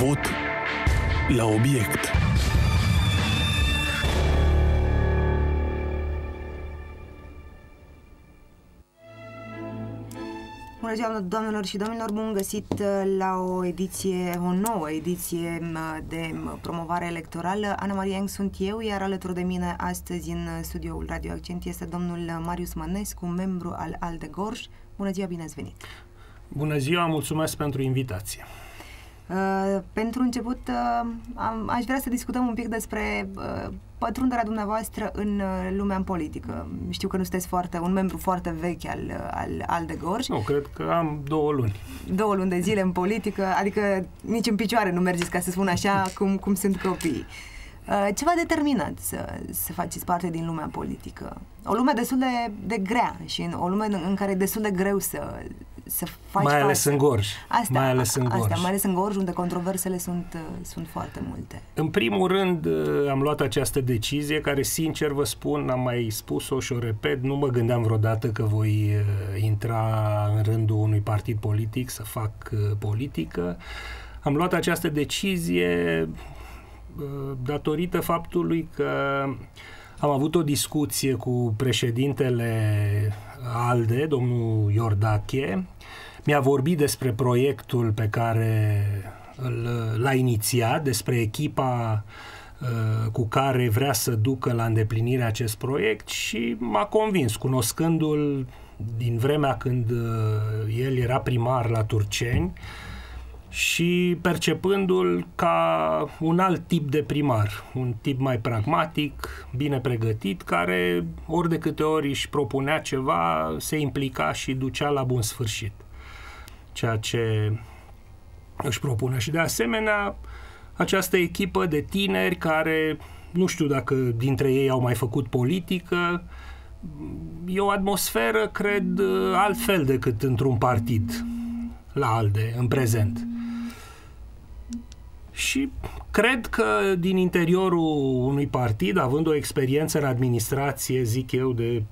Vot la obiect. Bună ziua, doamnelor și domnilor, bun găsit uh, la o ediție, o nouă ediție uh, de uh, promovare electorală. Ana Maria Eng sunt eu, iar alături de mine astăzi în studioul Radio Accent este domnul Marius Mănescu, membru al ALDE Gorj. Bună ziua, bine ați venit! Bună ziua, mulțumesc pentru invitație! Uh, pentru început, uh, am, aș vrea să discutăm un pic despre uh, pătrunderea dumneavoastră în uh, lumea în politică. Știu că nu sunteți foarte, un membru foarte vechi al, al, al de Gorj. Nu, cred că am două luni. Două luni de zile în politică, adică nici în picioare nu mergeți, ca să spun așa, cum, cum sunt copiii. Uh, ce v-a determinat să, să faceți parte din lumea politică? O lume destul de, de grea și o lume în care e destul de greu să, să faci Mai ales față. în Gorj. Asta, mai ales în Gorj. Asta, mai ales în Gorj, unde controversele sunt, uh, sunt foarte multe. În primul rând uh, am luat această decizie care, sincer vă spun, am mai spus-o și o repet, nu mă gândeam vreodată că voi intra în rândul unui partid politic, să fac politică. Am luat această decizie datorită faptului că am avut o discuție cu președintele ALDE, domnul Iordache. Mi-a vorbit despre proiectul pe care l-a inițiat, despre echipa cu care vrea să ducă la îndeplinire acest proiect și m-a convins, cunoscându-l din vremea când el era primar la Turceni, și percepându-l ca un alt tip de primar, un tip mai pragmatic, bine pregătit, care ori de câte ori își propunea ceva, se implica și ducea la bun sfârșit ceea ce își propune. Și de asemenea, această echipă de tineri care, nu știu dacă dintre ei au mai făcut politică, e o atmosferă, cred, altfel decât într-un partid la ALDE în prezent. Și cred că din interiorul unui partid, având o experiență în administrație, zic eu, de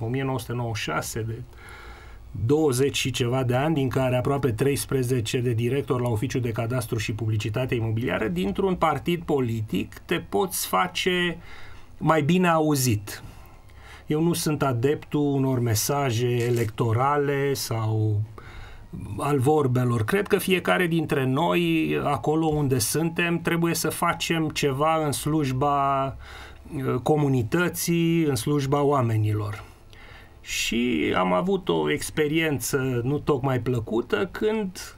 1996, de 20 și ceva de ani, din care aproape 13 de director la oficiul de cadastru și publicitate imobiliară, dintr-un partid politic te poți face mai bine auzit. Eu nu sunt adeptul unor mesaje electorale sau al vorbelor. Cred că fiecare dintre noi, acolo unde suntem, trebuie să facem ceva în slujba uh, comunității, în slujba oamenilor. Și am avut o experiență nu tocmai plăcută când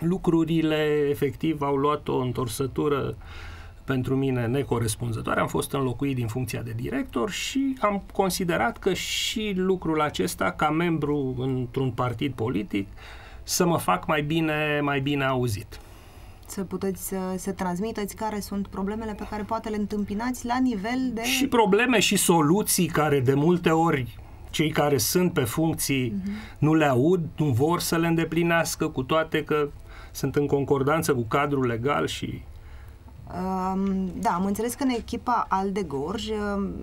lucrurile efectiv au luat o întorsătură uh, pentru mine necorespunzătoare, am fost înlocuit din funcția de director și am considerat că și lucrul acesta, ca membru într-un partid politic, să mă fac mai bine, mai bine auzit. Să puteți să, să transmiteți care sunt problemele pe care poate le întâmpinați la nivel de... Și probleme și soluții care de multe ori cei care sunt pe funcții uh-huh. nu le aud, nu vor să le îndeplinească, cu toate că sunt în concordanță cu cadrul legal și da, am înțeles că în echipa Alde Gorj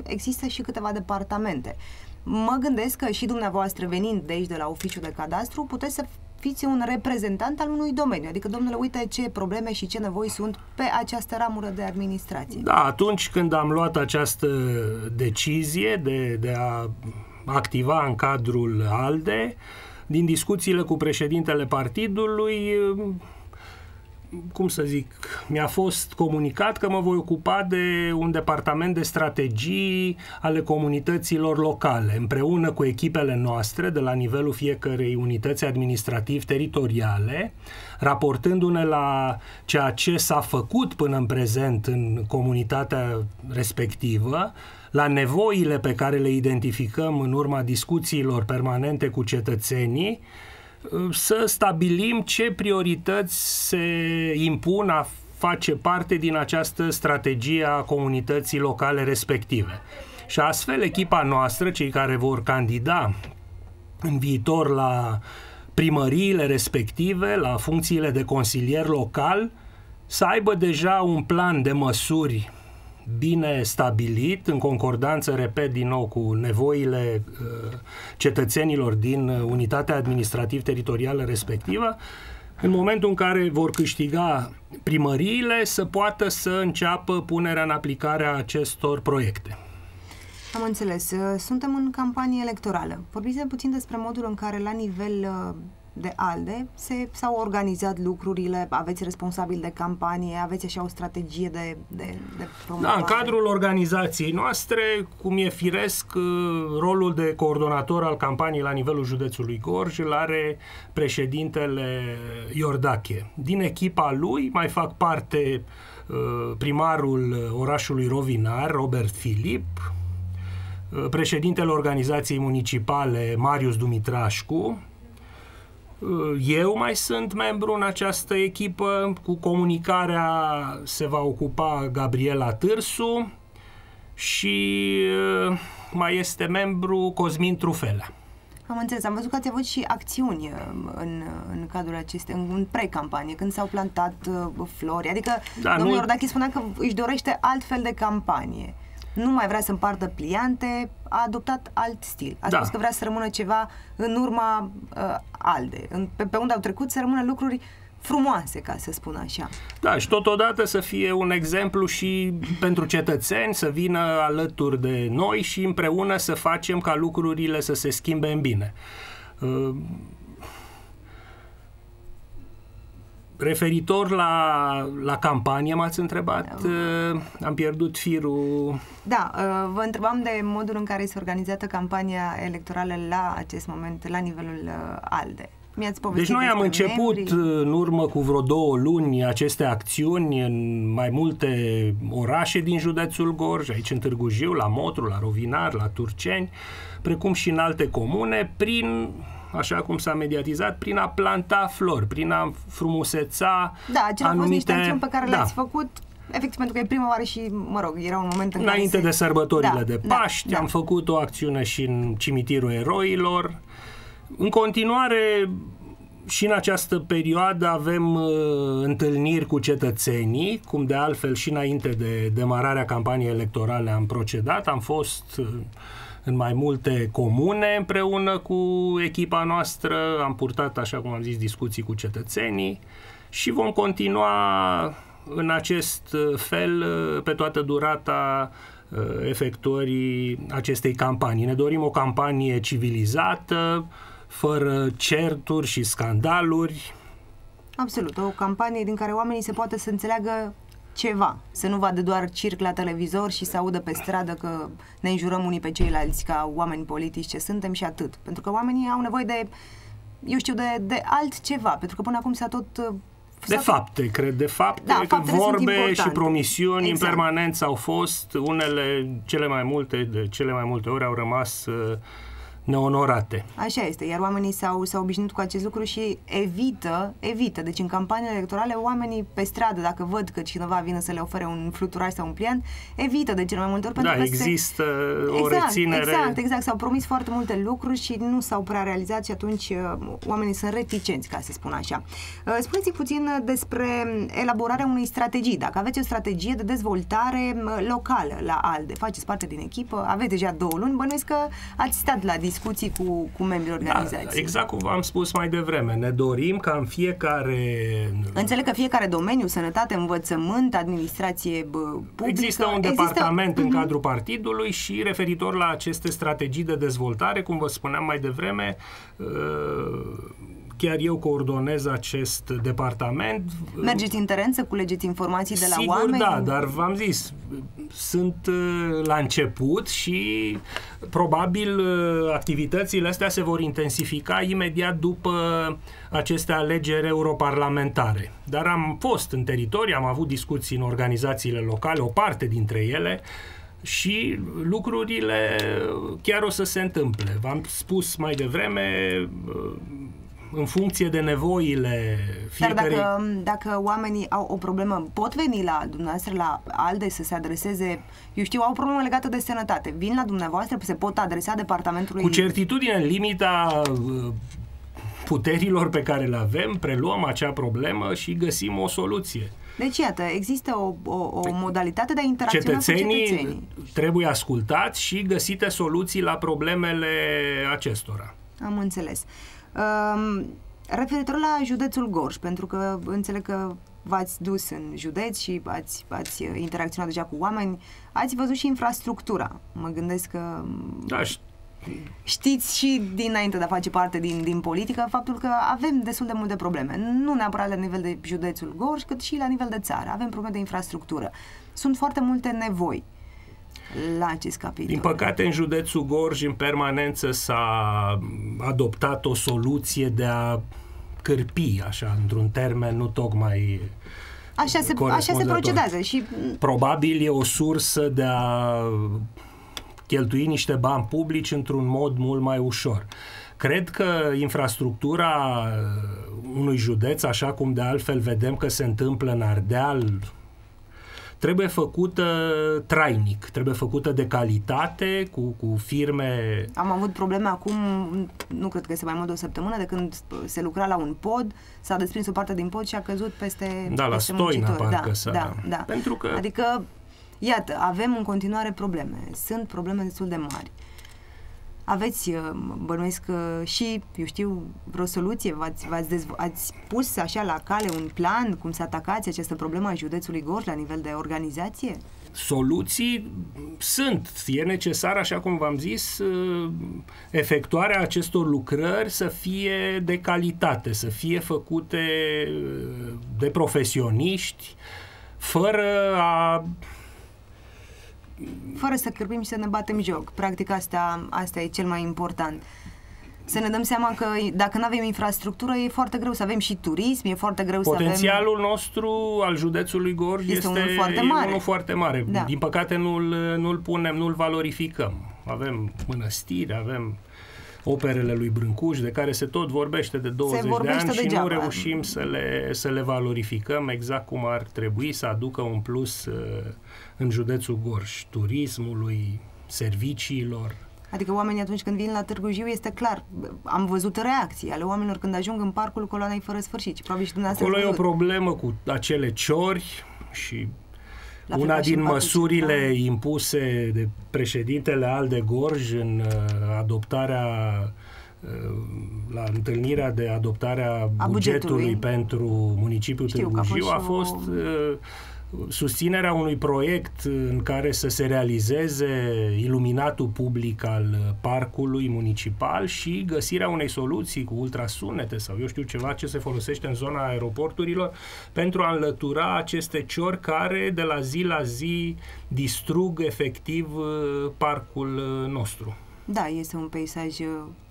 există și câteva departamente. Mă gândesc că și dumneavoastră, venind de aici, de la oficiul de cadastru, puteți să fiți un reprezentant al unui domeniu. Adică, domnule, uite ce probleme și ce nevoi sunt pe această ramură de administrație. Da, atunci când am luat această decizie de, de a activa în cadrul ALDE, din discuțiile cu președintele partidului, cum să zic, mi-a fost comunicat că mă voi ocupa de un departament de strategii ale comunităților locale, împreună cu echipele noastre de la nivelul fiecărei unități administrativ-teritoriale, raportându-ne la ceea ce s-a făcut până în prezent în comunitatea respectivă, la nevoile pe care le identificăm în urma discuțiilor permanente cu cetățenii, să stabilim ce priorități se impun a face parte din această strategie a comunității locale respective. Și astfel echipa noastră, cei care vor candida în viitor la primăriile respective, la funcțiile de consilier local, să aibă deja un plan de măsuri bine stabilit, în concordanță, repet din nou, cu nevoile uh, cetățenilor din unitatea administrativ-teritorială respectivă, în momentul în care vor câștiga primăriile, să poată să înceapă punerea în aplicare a acestor proiecte. Am înțeles. Suntem în campanie electorală. Vorbiți puțin despre modul în care la nivel de ALDE se, s-au organizat lucrurile, aveți responsabil de campanie, aveți așa o strategie de, de, de promovare? Da, în cadrul organizației noastre, cum e firesc, uh, rolul de coordonator al campaniei la nivelul județului Gorj îl are președintele Iordache. Din echipa lui mai fac parte uh, primarul orașului Rovinar, Robert Filip, uh, președintele organizației municipale Marius Dumitrașcu, eu mai sunt membru în această echipă, cu comunicarea se va ocupa Gabriela Târsu și uh, mai este membru Cosmin Trufelea. Am înțeles, am văzut că ați avut și acțiuni uh, în, în cadrul acestei, în, în pre-campanie, când s-au plantat uh, flori, adică da, domnul nu... Iordache spunea că își dorește altfel de campanie nu mai vrea să împartă pliante, a adoptat alt stil. A da. spus că vrea să rămână ceva în urma uh, ALDE. În, pe, pe unde au trecut să rămână lucruri frumoase, ca să spun așa. Da, și totodată să fie un exemplu și pentru cetățeni, să vină alături de noi și împreună să facem ca lucrurile să se schimbe în bine. Uh, Referitor la, la campanie, m-ați întrebat, da. Uh, am pierdut firul. Da, uh, vă întrebam de modul în care este organizată campania electorală la acest moment, la nivelul uh, ALDE. Mi-ați deci noi am început membrii. în urmă cu vreo două luni aceste acțiuni în mai multe orașe din județul Gorj, aici în Târgu Jiu, la Motru, la Rovinar, la Turceni, precum și în alte comune, prin așa cum s-a mediatizat, prin a planta flori, prin a frumuseța Da, acele anumite... au fost niște pe care da. le-ați făcut efectiv pentru că e prima oară și, mă rog, era un moment în Înainte care de se... sărbătorile da, de da, Paști, da, am făcut o acțiune și în cimitirul eroilor. În continuare, și în această perioadă avem uh, întâlniri cu cetățenii, cum de altfel și înainte de demararea campaniei electorale am procedat. Am fost uh, în mai multe comune împreună cu echipa noastră, am purtat, așa cum am zis, discuții cu cetățenii și vom continua în acest fel pe toată durata uh, efectuării acestei campanii. Ne dorim o campanie civilizată, fără certuri și scandaluri. Absolut, o campanie din care oamenii se poate să înțeleagă ceva, să nu vadă doar circ la televizor și să audă pe stradă că ne înjurăm unii pe ceilalți ca oameni politici ce suntem și atât. Pentru că oamenii au nevoie de, eu știu, de, de altceva, pentru că până acum s-a tot de fapte, cred, de fapte, da, că vorbe și promisiuni exact. în permanență au fost, unele, cele mai multe, de cele mai multe ori au rămas uh, neonorate. Așa este, iar oamenii s-au, s-au obișnuit cu acest lucru și evită, evită. Deci în campaniile electorale oamenii pe stradă, dacă văd că cineva vine să le ofere un fluturaj sau un pliant, evită de cel mai multe ori. Pentru da, că există se... o exact, reținere. Exact, exact. S-au promis foarte multe lucruri și nu s-au prea realizat și atunci uh, oamenii sunt reticenți, ca să spun așa. Uh, spuneți puțin despre elaborarea unei strategii. Dacă aveți o strategie de dezvoltare uh, locală la ALDE, faceți parte din echipă, aveți deja două luni, bănuiesc că ați stat la discuții discuții cu, cu membrii da, organizației. Da, exact cum v-am spus mai devreme. Ne dorim ca în fiecare... Înțeleg că fiecare domeniu, sănătate, învățământ, administrație publică... Există un există... departament în mhm. cadrul partidului și referitor la aceste strategii de dezvoltare, cum vă spuneam mai devreme, uh, chiar eu coordonez acest departament. Mergeți în teren să culegeți informații de la Sigur, oameni? da, dar v-am zis, sunt uh, la început și probabil uh, activitățile astea se vor intensifica imediat după aceste alegeri europarlamentare. Dar am fost în teritoriu, am avut discuții în organizațiile locale, o parte dintre ele, și lucrurile chiar o să se întâmple. V-am spus mai devreme, uh, în funcție de nevoile fiecare. Dar dacă, dacă oamenii au o problemă, pot veni la dumneavoastră, la ALDE, să se adreseze, eu știu, au o problemă legată de sănătate, vin la dumneavoastră, se pot adresa departamentului... Cu certitudine, în limita uh, puterilor pe care le avem, preluăm acea problemă și găsim o soluție. Deci, iată, există o, o, o păi, modalitate de a interacționa cetățenii cu cetățenii. trebuie ascultați și găsite soluții la problemele acestora. Am înțeles. Um, Referitor la județul Gorj, pentru că înțeleg că v-ați dus în județ și ați, ați interacționat deja cu oameni, ați văzut și infrastructura. Mă gândesc că Da, știți și dinainte de a face parte din, din politică faptul că avem destul de multe probleme. Nu neapărat la nivel de județul Gorj, cât și la nivel de țară. Avem probleme de infrastructură. Sunt foarte multe nevoi la acest capitol. Din păcate, în județul Gorj, în permanență s-a adoptat o soluție de a cârpi, așa, într-un termen nu tocmai Așa se, așa se procedează și... Probabil e o sursă de a cheltui niște bani publici într-un mod mult mai ușor. Cred că infrastructura unui județ, așa cum de altfel vedem că se întâmplă în Ardeal, trebuie făcută trainic, trebuie făcută de calitate, cu, cu firme... Am avut probleme acum, nu cred că este mai mult de o săptămână, de când se lucra la un pod, s-a desprins o parte din pod și a căzut peste Da, peste la Stoina parcă da, s-a... Da, da. Pentru că... Adică, iată, avem în continuare probleme. Sunt probleme destul de mari. Aveți, uh, bănuiesc și, eu știu, vreo soluție? V-ați, v-ați dezvo- ați pus așa la cale un plan cum să atacați această problemă a județului Gorj la nivel de organizație? Soluții sunt. E necesar, așa cum v-am zis, uh, efectuarea acestor lucrări să fie de calitate, să fie făcute uh, de profesioniști, fără a fără să cârpim și să ne batem joc. Practic asta, asta e cel mai important. Să ne dăm seama că dacă nu avem infrastructură e foarte greu să avem și turism, e foarte greu Potențialul să avem... Potențialul nostru al județului Gorj este, este unul foarte mare. Unul foarte mare. Da. Din păcate nu-l, nu-l punem, nu-l valorificăm. Avem mănăstiri, avem operele lui Brâncuș, de care se tot vorbește de 20 se de ani degeaba. și nu reușim să le, să le valorificăm exact cum ar trebui să aducă un plus uh, în județul Gorj, turismului, serviciilor. Adică oamenii atunci când vin la Târgu Jiu este clar, am văzut reacții ale oamenilor când ajung în parcul coloanei fără sfârșit. Probabil și dumneavoastră Acolo e o problemă cu acele ciori și la una din măsurile da. impuse de președintele Alde Gorj în uh, adoptarea uh, la întâlnirea de adoptarea a bugetului, bugetului pentru municipiul Știu Târgu Jiu a o... fost uh, susținerea unui proiect în care să se realizeze iluminatul public al parcului municipal și găsirea unei soluții cu ultrasunete sau eu știu ceva ce se folosește în zona aeroporturilor pentru a înlătura aceste ciori care de la zi la zi distrug efectiv parcul nostru. Da, este un peisaj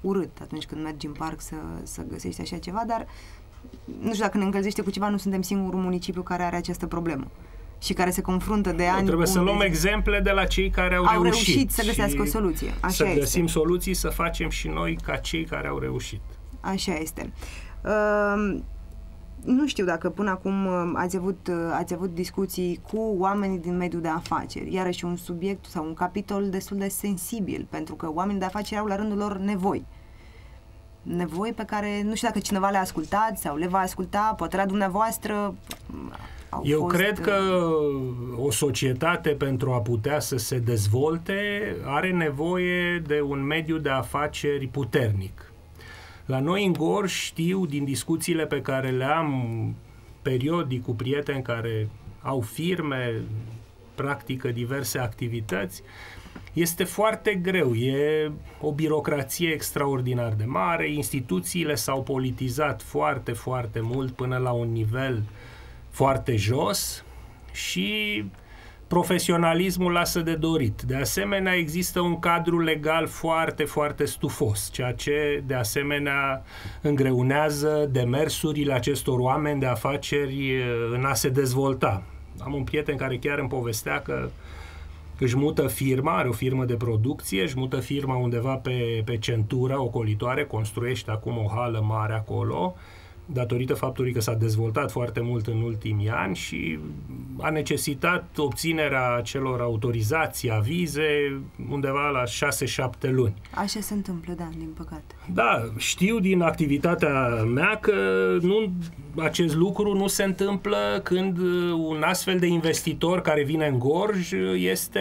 urât atunci când mergi în parc să, să găsești așa ceva, dar nu știu dacă ne încălzește cu ceva, nu suntem singurul municipiu care are această problemă și care se confruntă de ani. Trebuie să luăm exemple de la cei care au, au reușit, reușit să găsească o soluție. Așa să este. găsim soluții, să facem și noi ca cei care au reușit. Așa este. Uh, nu știu dacă până acum ați avut, ați avut discuții cu oamenii din mediul de afaceri. Iarăși un subiect sau un capitol destul de sensibil, pentru că oamenii de afaceri au la rândul lor nevoi nevoi pe care nu știu dacă cineva le-a ascultat sau le va asculta, poate la dumneavoastră au Eu fost... cred că o societate pentru a putea să se dezvolte are nevoie de un mediu de afaceri puternic. La noi în Gorj știu din discuțiile pe care le am periodic cu prieteni care au firme, practică diverse activități, este foarte greu, e o birocrație extraordinar de mare, instituțiile s-au politizat foarte, foarte mult până la un nivel foarte jos și profesionalismul lasă de dorit. De asemenea, există un cadru legal foarte, foarte stufos, ceea ce, de asemenea, îngreunează demersurile acestor oameni de afaceri în a se dezvolta. Am un prieten care chiar îmi povestea că își mută firma, are o firmă de producție, își mută firma undeva pe, pe centură ocolitoare, construiește acum o hală mare acolo, datorită faptului că s-a dezvoltat foarte mult în ultimii ani și a necesitat obținerea celor autorizații, avize, undeva la 6-7 luni. Așa se întâmplă, da, din păcate. Da, știu din activitatea mea că nu, acest lucru nu se întâmplă când un astfel de investitor care vine în Gorj este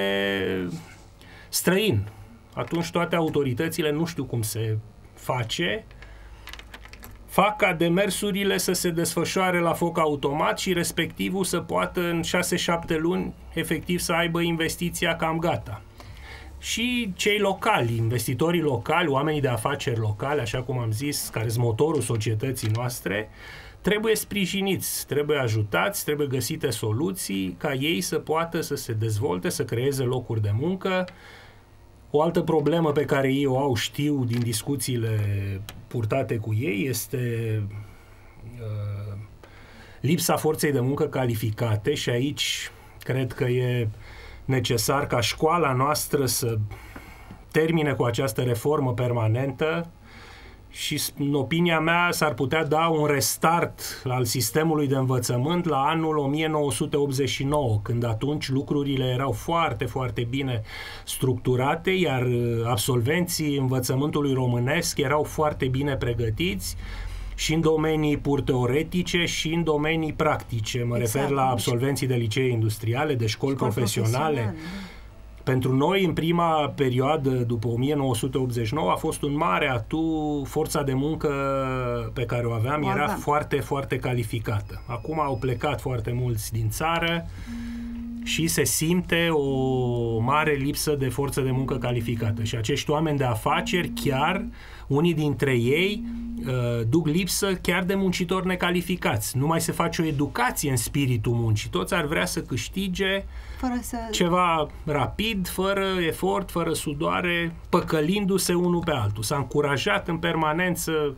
străin. Atunci toate autoritățile nu știu cum se face, fac ca demersurile să se desfășoare la foc automat și respectivul să poată în 6-7 luni efectiv să aibă investiția cam gata. Și cei locali, investitorii locali, oamenii de afaceri locale, așa cum am zis, care sunt motorul societății noastre, trebuie sprijiniți, trebuie ajutați, trebuie găsite soluții ca ei să poată să se dezvolte, să creeze locuri de muncă, o altă problemă pe care ei o au, știu, din discuțiile purtate cu ei, este uh, lipsa forței de muncă calificate și aici cred că e necesar ca școala noastră să termine cu această reformă permanentă și, în opinia mea, s-ar putea da un restart al sistemului de învățământ la anul 1989, când atunci lucrurile erau foarte, foarte bine structurate, iar uh, absolvenții învățământului românesc erau foarte bine pregătiți și în domenii pur teoretice și în domenii practice. Mă exact. refer la absolvenții de licee industriale, de școli, școli profesionale. profesionale da. Pentru noi, în prima perioadă, după 1989, a fost un mare atu, forța de muncă pe care o aveam o era foarte, foarte calificată. Acum au plecat foarte mulți din țară și se simte o mare lipsă de forță de muncă calificată. Și acești oameni de afaceri, chiar unii dintre ei, uh, duc lipsă chiar de muncitori necalificați. Nu mai se face o educație în spiritul muncii. Toți ar vrea să câștige fără să... ceva rapid, fără efort, fără sudoare, păcălindu-se unul pe altul. S-a încurajat în permanență Uh,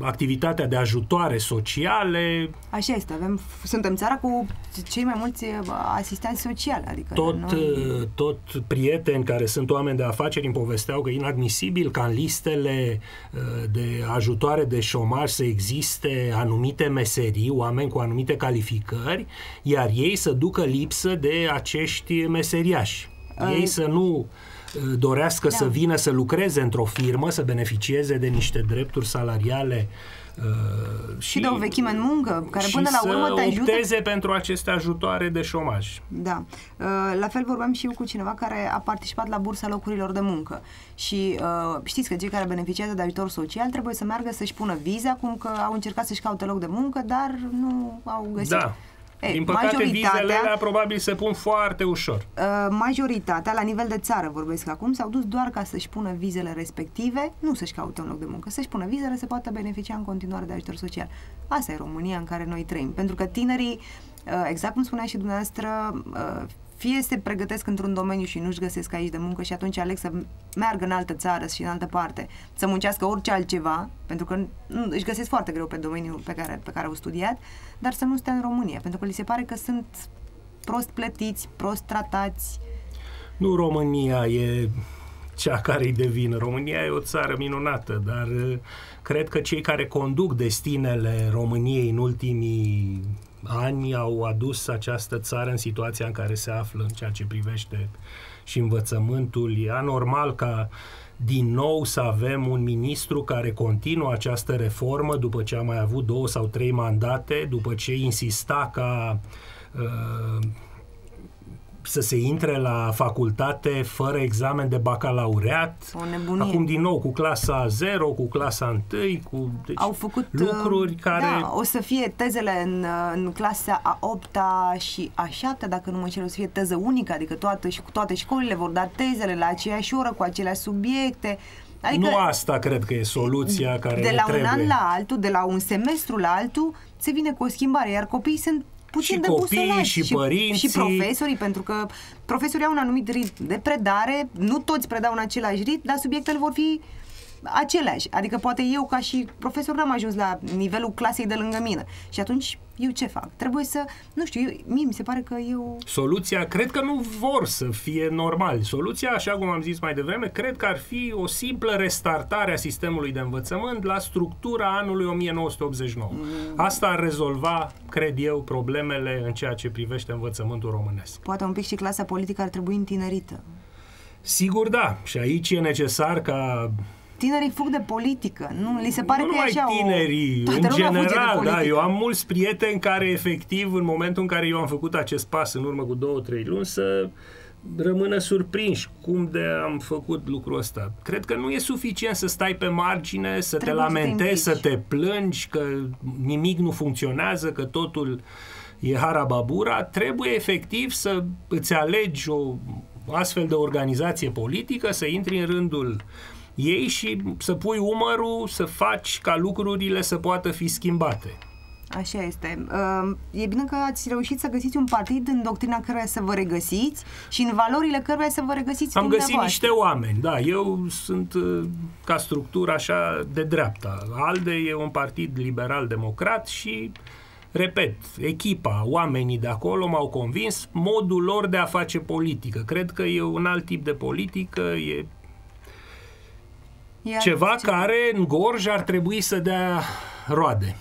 activitatea de ajutoare sociale. Așa este, avem, suntem țara cu cei mai mulți uh, asistenți sociale. Adică tot, noi... Uh, tot prieteni care sunt oameni de afaceri îmi povesteau că e inadmisibil ca în listele de ajutoare de șomaj să existe anumite meserii, oameni cu anumite calificări, iar ei să ducă lipsă de acești meseriași. Ei să nu dorească da. să vină să lucreze într-o firmă, să beneficieze de niște drepturi salariale Uh, și, și de o vechime în muncă, care până la urmă te ajută... să pentru aceste ajutoare de șomaj. Da. Uh, la fel vorbeam și eu cu cineva care a participat la bursa locurilor de muncă. Și uh, știți că cei care beneficiază de ajutor social trebuie să meargă să-și pună vize acum că au încercat să-și caute loc de muncă, dar nu au găsit. Da. Ei, Din păcate, vizele alea probabil se pun foarte ușor. Uh, majoritatea, la nivel de țară vorbesc acum, s-au dus doar ca să-și pună vizele respective, nu să-și caute un loc de muncă, să-și pună vizele, să poată beneficia în continuare de ajutor social. Asta e România în care noi trăim. Pentru că tinerii, uh, exact cum spunea și dumneavoastră, uh, fie se pregătesc într-un domeniu și nu-și găsesc aici de muncă și atunci aleg să meargă în altă țară și în altă parte, să muncească orice altceva, pentru că nu, își găsesc foarte greu pe domeniul pe care, pe care au studiat, dar să nu stea în România, pentru că li se pare că sunt prost plătiți, prost tratați. Nu România e cea care îi devină. România e o țară minunată, dar uh, cred că cei care conduc destinele României în ultimii ani au adus această țară în situația în care se află în ceea ce privește și învățământul. E anormal ca din nou să avem un ministru care continuă această reformă după ce a mai avut două sau trei mandate, după ce insista ca uh, să se intre la facultate fără examen de bacalaureat. O nebunie. Acum din nou cu clasa 0, cu clasa 1, cu deci, Au făcut lucruri uh, care... Da, o să fie tezele în, în clasa a 8 -a și a 7 dacă nu mă înșel, o să fie teză unică, adică toate, și toate școlile vor da tezele la aceeași oră, cu aceleași subiecte. Adică, nu asta cred că e soluția care De la trebuie. un an la altul, de la un semestru la altul, se vine cu o schimbare, iar copiii sunt puțin și de copii, și, și părinții. Și profesorii, pentru că profesorii au un anumit ritm de predare, nu toți predau în același ritm, dar subiectele vor fi aceleași. Adică poate eu ca și profesor n-am ajuns la nivelul clasei de lângă mine. Și atunci eu ce fac? Trebuie să, nu știu, eu, mie mi se pare că eu... Soluția, cred că nu vor să fie normal. Soluția, așa cum am zis mai devreme, cred că ar fi o simplă restartare a sistemului de învățământ la structura anului 1989. Mm. Asta ar rezolva, cred eu, problemele în ceea ce privește învățământul românesc. Poate un pic și clasa politică ar trebui întinerită. Sigur da, și aici e necesar ca tinerii fug de politică. Nu, li se pare nu că e așa tinerii, o... în general, da, eu am mulți prieteni care efectiv în momentul în care eu am făcut acest pas în urmă cu două, trei luni să rămână surprinși cum de am făcut lucrul ăsta. Cred că nu e suficient să stai pe margine, să Trebuie te să te lamentezi, să implici. te plângi că nimic nu funcționează, că totul e harababura. Trebuie efectiv să îți alegi o astfel de organizație politică, să intri în rândul ei și să pui umărul, să faci ca lucrurile să poată fi schimbate. Așa este. Uh, E bine că ați reușit să găsiți un partid în doctrina căruia să vă regăsiți și în valorile căruia să vă regăsiți Am găsit dumneavoastră. niște oameni, da, eu sunt uh, ca structură așa de dreapta. ALDE e un partid liberal-democrat și, repet, echipa, oamenii de acolo m-au convins modul lor de a face politică. Cred că e un alt tip de politică, e Iar ceva ce- care în Gorj ar trebui să dea roade.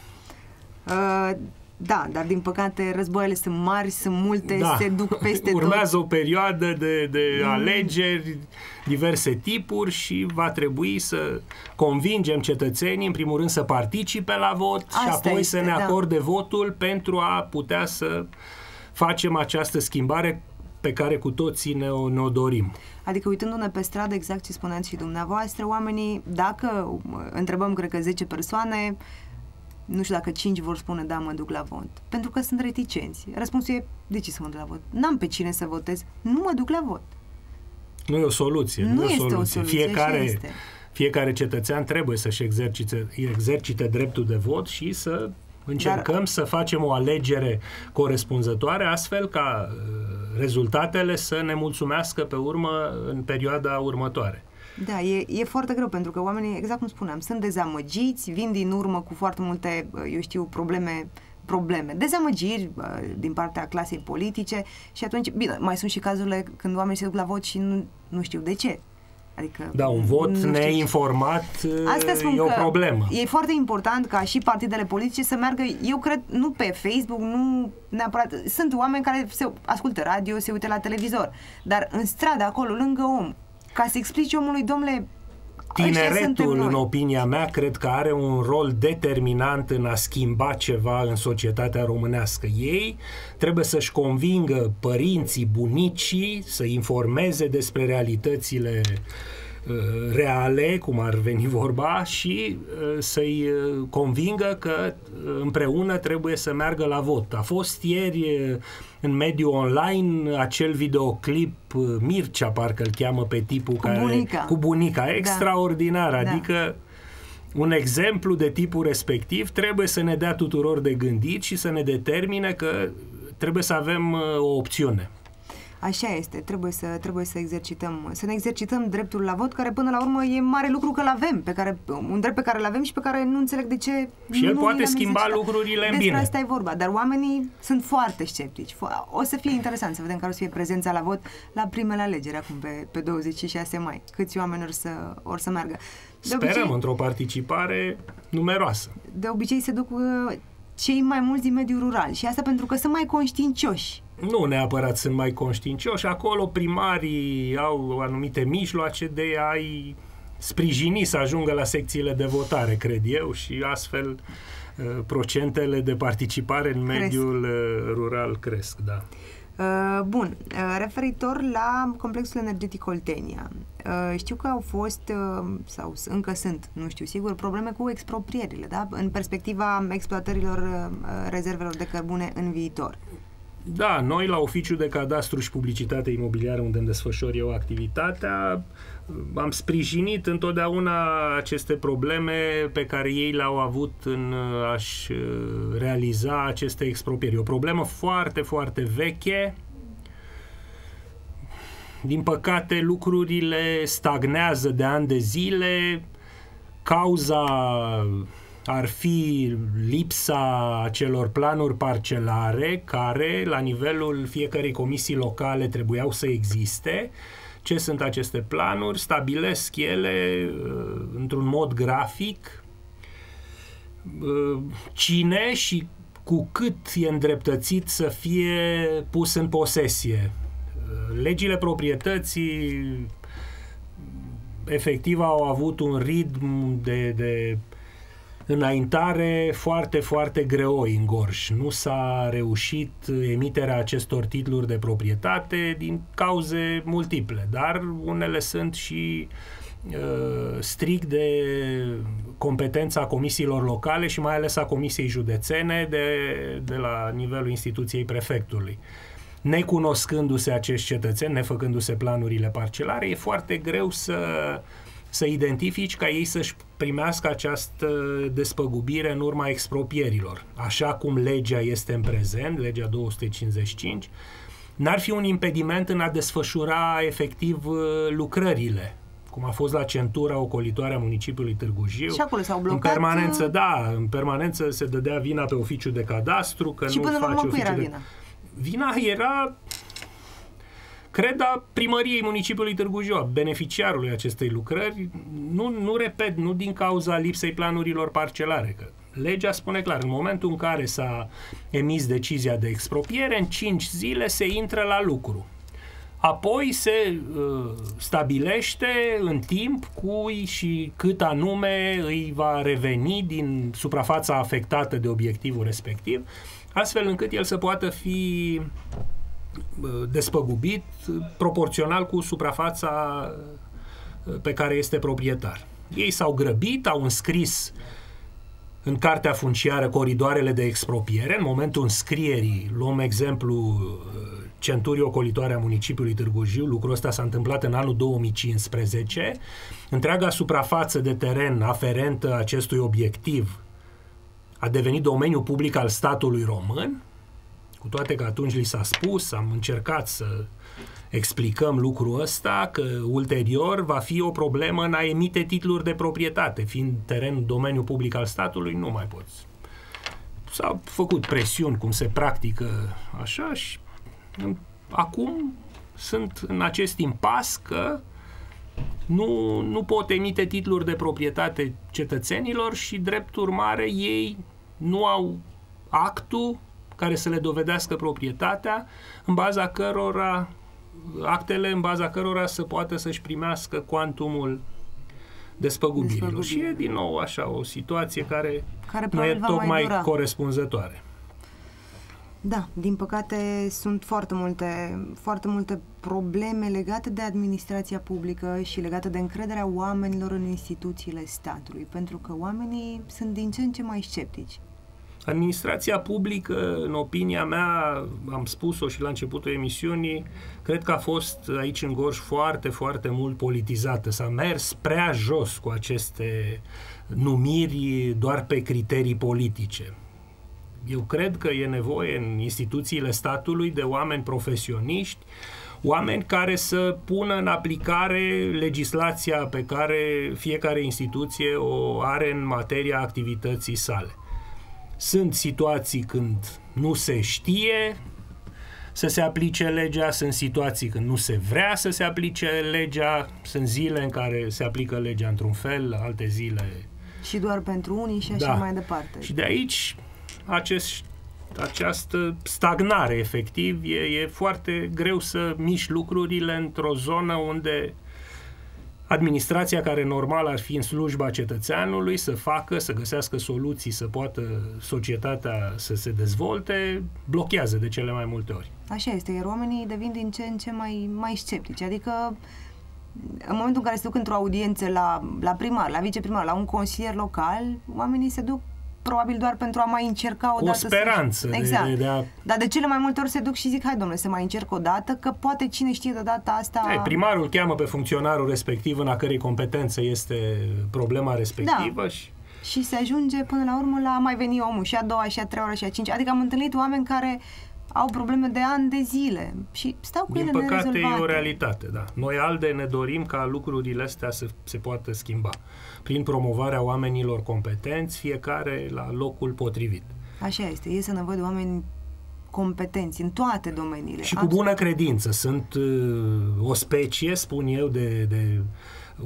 Uh, Da, dar din păcate războaiele sunt mari, sunt multe, se duc peste Urmează tot. o perioadă de, de alegeri, diverse tipuri și va trebui să convingem cetățenii, în primul rând, să participe la vot și Asta apoi este, să ne da. acorde votul pentru a putea să facem această schimbare pe care cu toții ne o, ne-o dorim. Adică uitându-ne pe stradă, exact ce spuneați și dumneavoastră, oamenii, dacă uh, întrebăm, cred că 10 persoane, nu știu dacă 5 vor spune da, mă duc la vot. Pentru că sunt reticenți. Răspunsul e, de ce să mă duc la vot? N-am pe cine să votez, nu mă duc la vot. Nu e o soluție. Nu e o este o soluție. soluție, așa Fiecare, este. fiecare cetățean trebuie să-și exercite, exercite dreptul de vot și să încercăm Dar- să facem o alegere corespunzătoare, astfel ca uh, rezultatele să ne mulțumească pe urmă în perioada următoare. Da, e, e foarte greu pentru că oamenii, exact cum spuneam, sunt dezamăgiți, vin din urmă cu foarte multe, uh, eu știu, probleme probleme, dezamăgiri uh, din partea clasei politice și atunci, bine, mai sunt și cazurile când oamenii se duc la vot și nu, nu știu de ce. Adică, Da, un vot nu știu ce- neinformat Asta spun e o că problemă. E foarte important ca și partidele politice să meargă, eu cred, nu pe Facebook, nu neapărat. Sunt oameni care se ascultă radio, se uită la televizor, dar în stradă, acolo, lângă om, ca să explici omului, domnule, ăștia suntem Tineretul, noi. în opinia mea, cred că are un rol determinant în a schimba ceva în societatea românească. Ei trebuie să-și convingă părinții, bunicii, să informeze despre realitățile uh, reale, cum ar veni vorba, și uh, să-i uh, convingă că uh, împreună trebuie să meargă la vot. A fost ieri uh, în mediul online acel videoclip uh, Mircea, parcă îl cheamă pe tipul Cu care... bunica. Cu bunica, extraordinar, Da. adică un exemplu de tipul respectiv trebuie să ne dea tuturor de gândit și să ne determine că trebuie să avem uh, o opțiune. Așa este, trebuie să, trebuie să exercităm, să ne exercităm dreptul la vot, care până la urmă e mare lucru că l-avem, pe care, un drept pe care îl avem și pe care nu înțeleg de ce Și el nu poate ni l-am schimba exercitat. lucrurile în Despre bine. asta e vorba, dar oamenii sunt foarte sceptici. Fo- O să fie interesant să vedem care o să fie prezența la vot la primele alegeri, acum pe, pe 26 mai. Câți oameni or să, or să meargă. De Sperăm obicei, într-o participare numeroasă. de obicei se duc uh, cei mai mulți din mediul rural și asta pentru că sunt mai conștiincioși. Nu neapărat sunt mai conștiincioși, acolo primarii au anumite mijloace de a-i sprijini să ajungă la secțiile de votare, cred eu, și astfel uh, procentele de participare în Cresc. mediul uh, rural cresc, da. Uh, bun, uh, referitor la complexul energetic Oltenia, uh, știu că au fost, uh, sau s- încă sunt, nu știu sigur, probleme cu exproprierile, da? În perspectiva exploatărilor uh, rezervelor de cărbune în viitor. Da, noi la Oficiul de Cadastru și Publicitate Imobiliară, unde îmi desfășor eu activitatea, am sprijinit întotdeauna aceste probleme pe care ei le-au avut în uh, a-și uh, realiza aceste expropieri. O problemă foarte, foarte veche. Din păcate, lucrurile stagnează de ani de zile. Cauza ar fi lipsa acelor planuri parcelare care, la nivelul fiecărei comisii locale, trebuiau să existe. Ce sunt aceste planuri? Stabilesc ele uh, într-un mod grafic uh, cine și cu cât e îndreptățit să fie pus în posesie. Uh, Legile proprietății efectiv au avut un ritm de, de înaintare foarte, foarte greoi în Gorj. Nu s-a reușit emiterea acestor titluri de proprietate din cauze multiple, dar unele sunt și uh, strict de competența comisiilor locale și mai ales a comisiei județene de, de la nivelul instituției prefectului. Necunoscându-se acești cetățeni, nefăcându-se planurile parcelare, e foarte greu să să identifici ca ei să-și primească această despăgubire în urma expropierilor. Așa cum legea este în prezent, legea 255, n-ar fi un impediment în a desfășura efectiv uh, lucrările cum a fost la centura ocolitoare a municipiului Târgu Jiu. Și acolo s-au blocat... În permanență, uh, da, în permanență se dădea vina pe oficiul de cadastru, că și nu până face la urmă oficiul era de... vina? Vina era cred, a primăriei municipiului Târgu Jiu, a beneficiarului acestei lucrări, nu, nu repet, nu din cauza lipsei planurilor parcelare, că legea spune clar, în momentul în care s-a emis decizia de expropiere, în 5 zile se intră la lucru. Apoi se uh, stabilește în timp cui și cât anume îi va reveni din suprafața afectată de obiectivul respectiv, astfel încât el să poată fi despăgubit proporțional cu suprafața uh, pe care este proprietar. Ei s-au grăbit, au înscris în cartea funciară coridoarele de expropiere. În momentul înscrierii, luăm exemplu uh, centurii ocolitoare a municipiului Târgu Jiu, lucrul ăsta s-a întâmplat în anul 2015, întreaga suprafață de teren aferentă acestui obiectiv a devenit domeniu public al statului român, cu toate că atunci li s-a spus, am încercat să explicăm lucrul ăsta, că ulterior va fi o problemă în a emite titluri de proprietate, fiind teren domeniu public al statului, nu mai poți. S-au făcut presiuni cum se practică așa și acum sunt în acest impas că nu, nu pot emite titluri de proprietate cetățenilor și drept urmare ei nu au actul care să le dovedească proprietatea, în baza cărora actele în baza cărora să poată să-și primească cuantumul despăgubirilor. Și e din nou așa o situație care, care nu e tocmai corespunzătoare. Da, din păcate sunt foarte multe, foarte multe probleme legate de administrația publică și legate de încrederea oamenilor în instituțiile statului, pentru că oamenii sunt din ce în ce mai sceptici. Administrația publică, în opinia mea, am spus-o și la începutul emisiunii, cred că a fost aici în Gorj foarte, foarte mult politizată. S-a mers prea jos cu aceste numiri doar pe criterii politice. Eu cred că e nevoie în instituțiile statului de oameni profesioniști, oameni care să pună în aplicare legislația pe care fiecare instituție o are în materia activității sale. Sunt situații când nu se știe să se aplice legea, sunt situații când nu se vrea să se aplice legea, sunt zile în care se aplică legea într-un fel, alte zile... Și doar pentru unii și așa da. mai departe. Și de aici acest, această stagnare, efectiv, e, e foarte greu să miști lucrurile într-o zonă unde administrația care normal ar fi în slujba cetățeanului să facă, să găsească soluții, să poată societatea să se dezvolte, blochează de cele mai multe ori. Așa este, iar oamenii devin din ce în ce mai, mai sceptici, adică în momentul în care se duc într-o audiență la, la primar, la viceprimar, la un consilier local, oamenii se duc probabil doar pentru a mai încerca o Cu dată. o speranță. Să... Exact. De, de a... Dar de cele mai multe ori se duc și zic, hai domnule, să mai încerc o dată, că poate cine știe de data asta... Hai, primarul cheamă pe funcționarul respectiv în a cărei competență este problema respectivă da. și... Și se ajunge până la urmă la mai veni omul și a doua, și a treia oră, și a cincea. Adică am întâlnit oameni care au probleme de ani de zile și stau cu Din ele păcate nerezolvate. e o realitate, da. Noi ALDE ne dorim ca lucrurile astea să se poată schimba prin promovarea oamenilor competenți, fiecare la locul potrivit. Așa este, este nevoie de oameni competenți în toate domeniile. Și Absolut. cu bună credință. Sunt uh, o specie, spun eu, de, de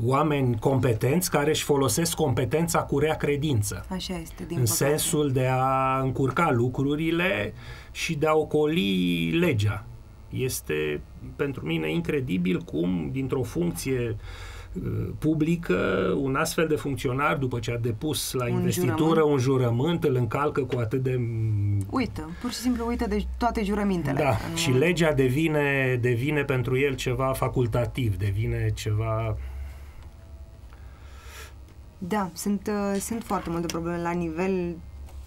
oameni competenți care își folosesc competența cu rea credință. Așa este, din În păcate. sensul de a încurca lucrurile și de a ocoli legea. Este pentru mine incredibil cum, dintr-o funcție publică, un astfel de funcționar, după ce a depus la Un investitură jurământ. un jurământ, îl încalcă cu atât de... Uită, pur și simplu uită de toate jurămintele. Da, în și momentul- legea devine, devine pentru el ceva facultativ, devine ceva... Da, sunt, uh, sunt foarte multe probleme la nivel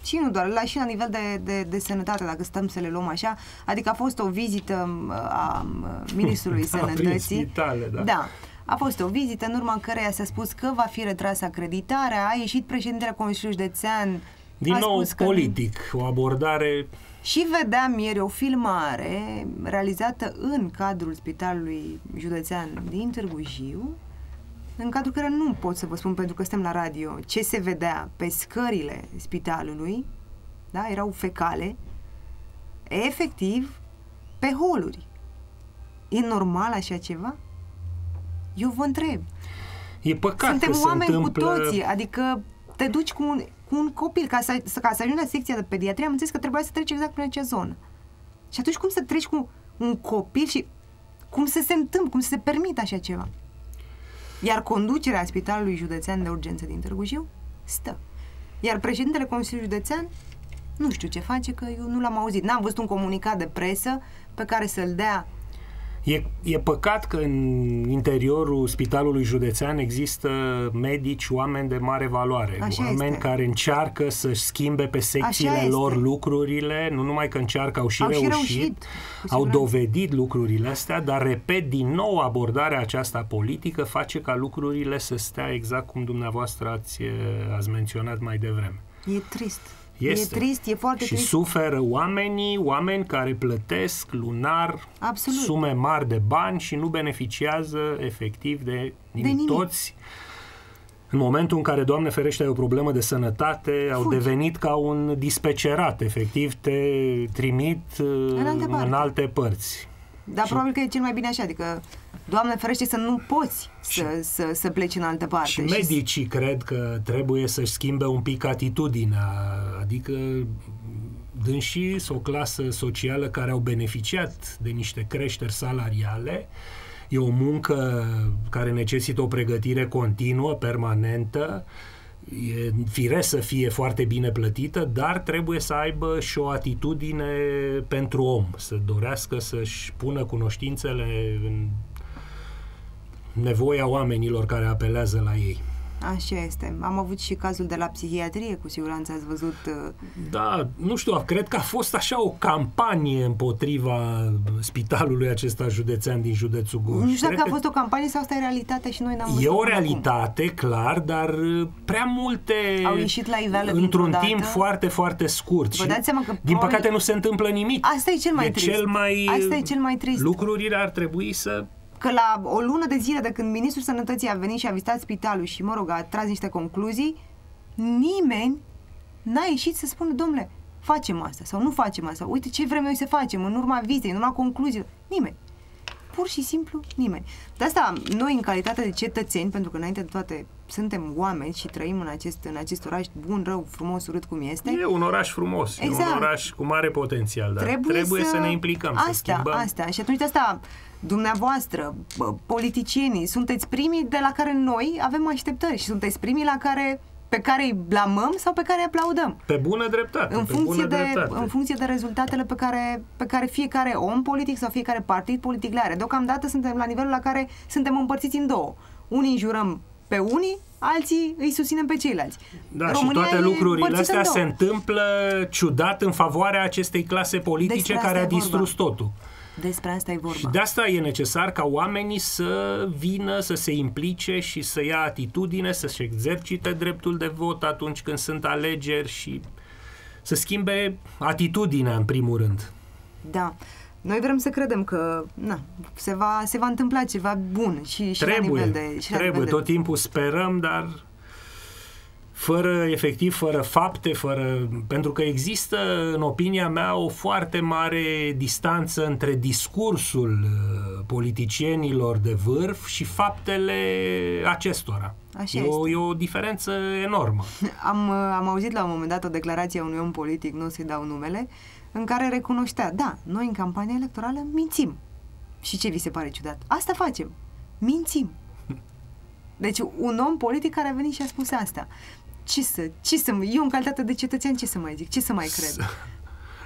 și nu doar, la, și la nivel de, de, de sănătate, dacă stăm să le luăm așa. Adică a fost o vizită uh, a uh, Ministrului Da, prin Sănătății. spitale, da. da. A fost o vizită în urma căreia s-a spus că va fi retrasă acreditarea, a ieșit președintele Consiliului Județean Din a nou, spus că- politic, o abordare Și vedeam ieri o filmare realizată în cadrul Spitalului Județean din Târgu Jiu, în cadrul care nu pot să vă spun pentru că suntem la radio ce se vedea pe scările spitalului, da, erau fecale, efectiv pe holuri. E normal așa ceva? Eu vă întreb. E păcat Suntem că oameni se întâmplă... cu toții, adică te duci cu un, cu un copil, ca să, să- ca să ajungi la secția de pediatrie, am înțeles că trebuia să treci exact prin acea zonă. Și atunci cum să treci cu un copil și cum să se întâmple, cum să se permită așa ceva? Iar conducerea Spitalului Județean de Urgență din Târgu Jiu stă. Iar președintele Consiliului Județean nu știu ce face, că eu nu l-am auzit. N-am văzut un comunicat de presă pe care să-l dea E, e păcat că în interiorul spitalului județean există medici, oameni de mare valoare, Așa oameni este. care încearcă să-și schimbe pe secțiile Așa lor este. lucrurile, nu numai că încearcă, au și Au și reușit, reușit, cu au siguranță. dovedit lucrurile astea, dar repet, din nou abordarea aceasta politică face ca lucrurile să stea exact cum dumneavoastră ați, ați menționat mai devreme. E trist. Este. E trist, e foarte și trist. suferă oamenii, oameni care plătesc lunar Absolut. sume mari de bani și nu beneficiază efectiv de nimic. nimic. Toți, în momentul în care, Doamne ferește, ai o problemă de sănătate, au Fugi. devenit ca un dispecerat, efectiv te trimit în altă parte. în alte părți. Dar probabil că e cel mai bine așa, adică Doamne ferește să nu poți să, să, să pleci în altă parte. Și medicii cred că trebuie să-și schimbe un pic atitudinea, adică dânsii o clasă socială care au beneficiat de niște creșteri salariale, e o muncă care necesită o pregătire continuă, permanentă, e firesc să fie foarte bine plătită, dar trebuie să aibă și o atitudine pentru om, să dorească să-și pună cunoștințele în nevoia oamenilor care apelează la ei. Așa este. Am avut și cazul de la psihiatrie, cu siguranță ați văzut. uh, Da, nu știu, cred că a fost așa o campanie împotriva spitalului acesta județean din județul Gorj. Nu știu Cred dacă a că fost o campanie sau asta e realitatea și noi n-am văzut E o până acum. realitate, clar, dar uh, prea multe Au ieșit la iveală într-un dintr-o dată. timp foarte, foarte scurt. Vă Și, dați seama că din probabil- păcate nu se întâmplă nimic. Asta e cel mai e trist. Cel mai, Asta e cel mai trist. Lucrurile ar trebui să Că la o lună de zile de când Ministrul Sănătății a venit și a vizitat spitalul și, mă rog, a tras niște concluzii, nimeni n-a ieșit să spună, domnule, facem asta sau nu facem asta, uite ce vrem noi să facem în urma vizitei, în urma concluziilor. Nimeni. Pur și simplu nimeni. De asta, noi, în calitate de cetățeni, pentru că înainte de toate suntem oameni și trăim în acest, în acest oraș bun, rău, frumos, urât cum este, E un oraș frumos, e Exact. un oraș cu mare potențial, dar trebuie, trebuie să... să ne implicăm, asta, să schimbăm. Asta, și atunci de asta dumneavoastră, bă, politicienii, sunteți primii de la care noi avem așteptări și sunteți primii la care pe care îi blamăm sau pe care îi aplaudăm. Pe bună dreptate, În pe funcție, bună de, dreptate. în funcție de rezultatele pe care, pe care fiecare om politic sau fiecare partid politic le are. Deocamdată suntem la nivelul la care suntem împărțiți în două. Unii înjurăm pe unii, alții îi susținem pe ceilalți. Da, România și toate e lucrurile împărțită astea în se două. întâmplă ciudat în favoarea acestei clase politice Despre asta care e a vorba. distrus totul. Despre asta e vorba. Și de asta e necesar ca oamenii să vină, să se implice și să ia atitudine, să-și exercite dreptul de vot atunci când sunt alegeri și să schimbe atitudinea în primul rând. Da. Noi vrem să credem că na, se, va, se va întâmpla ceva bun și, și trebuie, la nivel de... Și la trebuie, nivel tot de... timpul sperăm, dar fără, efectiv, fără fapte, fără... Pentru că există, în opinia mea, o foarte mare distanță între discursul uh, politicienilor de vârf și faptele acestora. Așa e, o, este. e o diferență enormă. Am, uh, am auzit la un moment dat o declarație a unui om politic, nu o să-i dau numele, în care recunoștea, da, noi în campania electorală mințim. Și ce vi se pare ciudat? Asta facem. Mințim. Deci un om politic care a venit și a spus asta. Ce să, ce să, eu în calitate de cetățean ce să mai zic, ce să mai cred?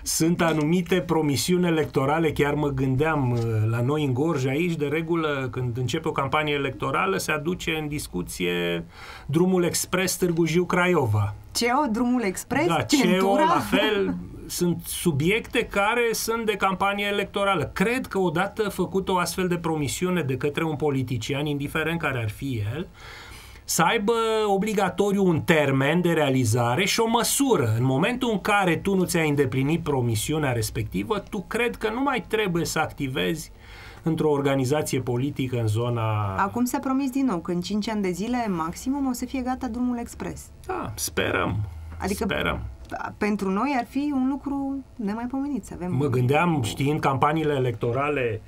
Sunt anumite promisiuni electorale, chiar mă gândeam uh, la noi în Gorj aici, de regulă când începe o campanie electorală se aduce în discuție drumul expres Târgu Jiu Craiova. CEO, drumul expres, Da, centura? CEO, la fel, sunt subiecte care sunt de campanie electorală. Cred că odată făcut o astfel de promisiune de către un politician, indiferent care ar fi el, să aibă obligatoriu un termen de realizare și o măsură. În momentul în care tu nu ți-ai îndeplinit promisiunea respectivă, tu cred că nu mai trebuie să activezi într-o organizație politică în zona... Acum s-a promis din nou că în 5 ani de zile maximum o să fie gata drumul expres. Da, sperăm. Adică Sperăm. pentru noi ar fi un lucru nemaipomenit să avem... Mă gândeam, știind campaniile electorale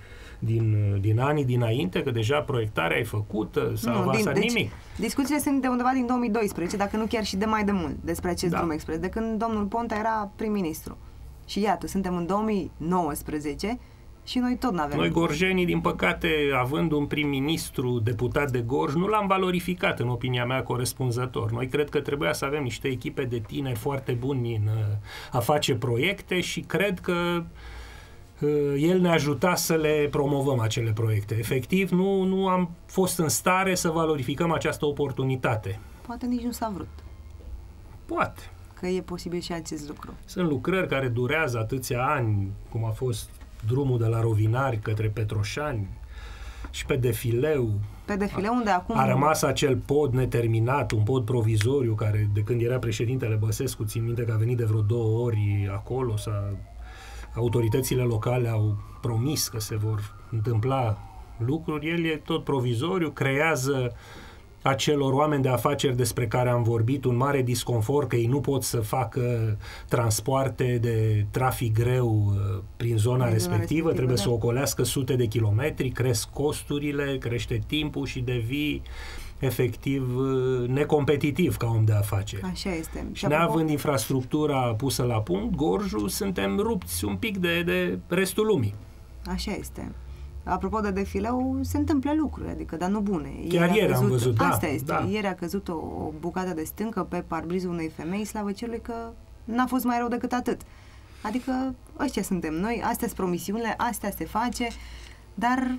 din, din anii dinainte, că deja proiectarea e făcută, s-a avansat deci, nimic. Discuțiile sunt de undeva din 2012, dacă nu chiar și de mai de mult, despre acest Da. drum expres, de când domnul Ponta era prim-ministru. Și iată, suntem în 2019 și noi tot nu avem. Noi, gorjenii, din păcate, având un prim-ministru deputat de Gorj, nu l-am valorificat, în opinia mea, corespunzător. Noi cred că trebuia să avem niște echipe de tineri foarte buni în uh, a face proiecte și cred că uh, el ne ajuta să le promovăm acele proiecte. Efectiv, nu, nu am fost în stare să valorificăm această oportunitate. Poate nici nu s-a vrut, Poate. că e posibil și acest lucru. Sunt lucrări care durează atâția ani, cum a fost drumul de la Rovinari către Petroșani și pe defileu. Pe defile unde acum... A rămas acel pod neterminat, un pod provizoriu care de când era președintele Băsescu, țin minte că a venit de vreo două ori acolo, s-a, autoritățile locale au promis că se vor întâmpla lucruri, el e tot provizoriu, creează acelor oameni de afaceri despre care am vorbit un mare disconfort că ei nu pot să facă transporte de trafic greu uh, prin zona zona respectivă, respectivă, trebuie da. să ocolească sute de kilometri, cresc costurile, crește timpul și devii efectiv uh, necompetitiv ca om de afaceri. Așa este. Și neavând infrastructura pusă la punct, Gorjul, suntem rupți un pic de, de restul lumii. Așa este. Apropo de defileu, se întâmplă lucruri, adică, dar nu bune. Chiar a ieri am văzut, da, Asta este. da. Ieri a căzut o, o bucată de stâncă pe parbrizul unei femei, slavă cerului că n-a fost mai rău decât atât. Adică, ăștia suntem noi, astea sunt promisiunile, astea se face, dar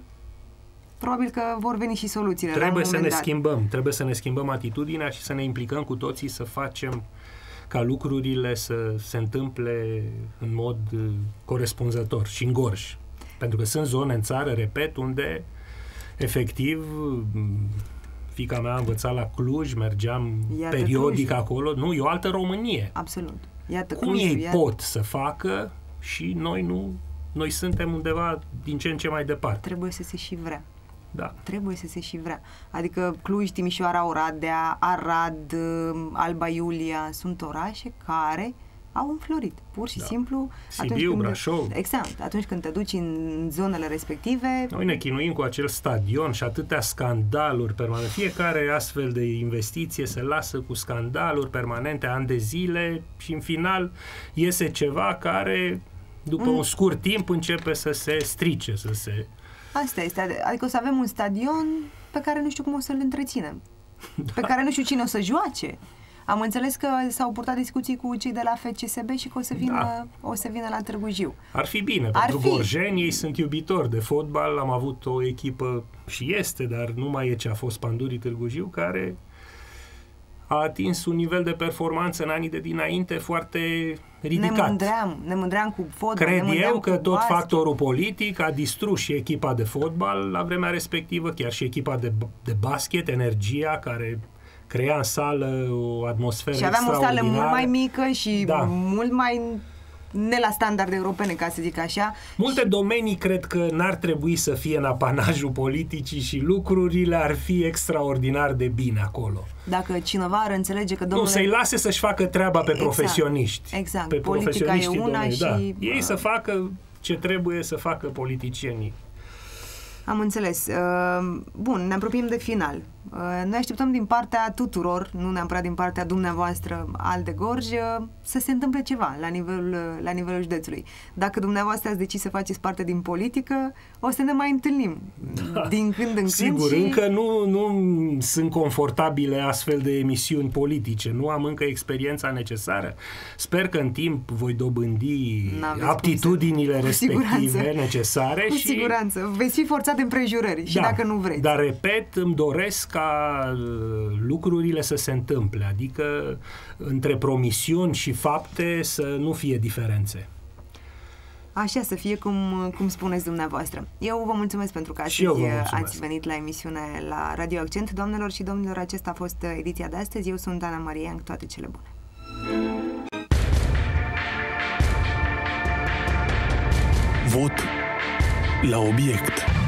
probabil că vor veni și soluțiile. la un Trebuie să ne moment dat. schimbăm, trebuie să ne schimbăm atitudinea și să ne implicăm cu toții să facem ca lucrurile să se întâmple în mod uh, corespunzător și în Gorj. Pentru că sunt zone în țară, repet, unde efectiv m, fica mea a învățat la Cluj, mergeam Iată periodic Clujul. acolo. Nu, e o altă Românie. Absolut. Iată, Cum Clujul, ei iată- pot să facă și noi nu, noi suntem undeva din ce în ce mai departe. Trebuie să se și vrea. Da. Trebuie să se și vrea. Adică Cluj, Timișoara, Oradea, Arad, uh, Alba Iulia sunt orașe care au înflorit. Pur și Da. simplu. Sibiu, Brașov. Exact. Atunci când te duci în zonele respective, Noi ne chinuim cu acel stadion și atâtea scandaluri permanente. Fiecare astfel de investiție se lasă cu scandaluri permanente, ani de zile și în final iese ceva care după Mm. un scurt timp începe să se strice, să se... asta este. Adică o să avem un stadion pe care nu știu cum o să-l întreținem. Pe care nu știu cine o să joace. Am înțeles că s-au purtat discuții cu cei de la FCSB și că o să vină, Da. o să vină la Târgu Jiu. Ar fi bine, Ar pentru fi. gorjeni ei sunt iubitori de fotbal, am avut o echipă și este, dar nu mai e ce a fost Pandurii Târgu Jiu, care a atins un nivel de performanță în anii de dinainte foarte ridicat. Ne mândream, ne mândream cu fotbal, ne Cred mândream eu că cu tot basket. factorul politic a distrus și echipa de fotbal la vremea respectivă, chiar și echipa de, de basket, energia care crea în sală o atmosferă Și aveam o sală extraordinară. mult mai mică și Da. mult mai ne la standarde europene, ca să zic așa. Multe domenii cred că n-ar trebui să fie în apanajul politicii și lucrurile ar fi extraordinar de bine acolo. Dacă cineva ar înțelege că, Nu, domnule, să-i lase să-și facă treaba pe Exact, profesioniști. exact. Pe Politica profesioniștii e una domeniului, și, Da. Ei bă, să facă ce trebuie să facă politicienii. am înțeles. Uh, Bun, ne apropiem de final. Uh, noi așteptăm din partea tuturor, nu neapărat din partea dumneavoastră al de Gorj, uh, să se întâmple ceva la nivelul, uh, la nivelul județului. Dacă dumneavoastră ați decis să faceți parte din politică, o să ne mai întâlnim da. din când în Sigur, când. Sigur, și... încă nu, nu sunt confortabile astfel de emisiuni politice. Nu am încă experiența necesară. Sper că în timp voi dobândi aptitudinile respective siguranță. necesare. Cu și... siguranță. Veți fi forțat de împrejurări și da, dacă nu vreți. Dar, repet, îmi doresc ca uh, lucrurile să se întâmple, adică între promisiuni și fapte să nu fie diferențe. Așa să fie cum, cum spuneți dumneavoastră. Eu vă mulțumesc pentru că ați, ați venit la emisiune la Radio Accent. Doamnelor și domnilor, acesta a fost ediția de astăzi. Eu sunt Ana Maria, toate cele bune. Vot la obiect.